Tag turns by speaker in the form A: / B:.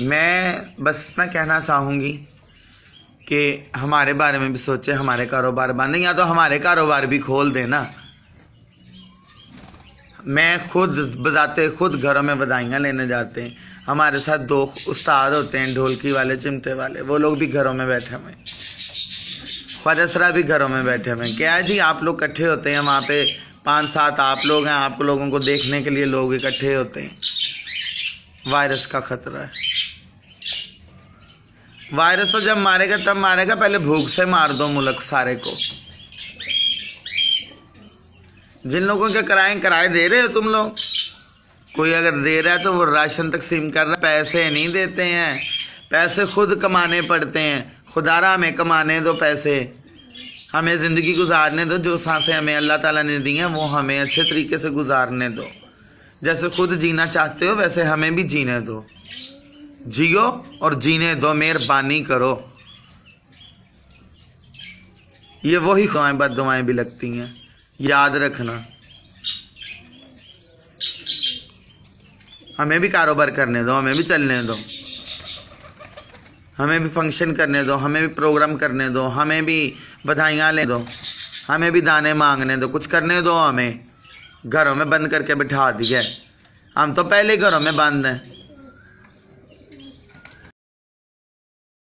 A: मैं बस इतना कहना चाहूँगी कि हमारे बारे में भी सोचे, हमारे कारोबार बंद या तो हमारे कारोबार भी खोल देना मैं खुद बजाते, खुद घरों में बधाइयाँ लेने जाते हैं। हमारे साथ दो उस्ताद होते हैं, ढोलकी वाले, चिमटे वाले। वो लोग भी घरों में बैठे हुए ख्वाजसरा भी घरों में बैठे हुए क्या है जी, आप लोग इकट्ठे होते हैं? वहाँ पे पाँच, सात आप लोग हैं। आप लोगों को देखने के लिए लोग इकट्ठे होते हैं। वायरस का खतरा है। वायरस तो जब मारेगा, तब मारेगा, पहले भूख से मार दो मुल्क सारे को। जिन लोगों के किराए किराए दे रहे हो तुम लोग। कोई अगर दे रहा है तो वो राशन तकसीम कर रहा पैसे नहीं देते हैं। पैसे खुद कमाने पड़ते हैं। खुदारा हमें कमाने दो पैसे। हमें ज़िंदगी गुजारने दो। जो साँसें हमें अल्लाह ताला ने दी हैं, वो हमें अच्छे तरीके से गुजारने दो। जैसे खुद जीना चाहते हो, वैसे हमें भी जीने दो। जियो और जीने दो मेहरबानी करो। ये वही खुआएँ बद दुआएँ भी लगती हैं। याद रखना। हमें भी कारोबार करने दो, हमें भी चलने दो। हमें भी फ़ंक्शन करने दो, हमें भी प्रोग्राम करने दो, हमें भी बधाइयाँ ले दो, हमें भी दाने मांगने दो, कुछ करने दो हमें। घरों में बंद करके बिठा दिया हम तो पहले घरों में बंद हैं।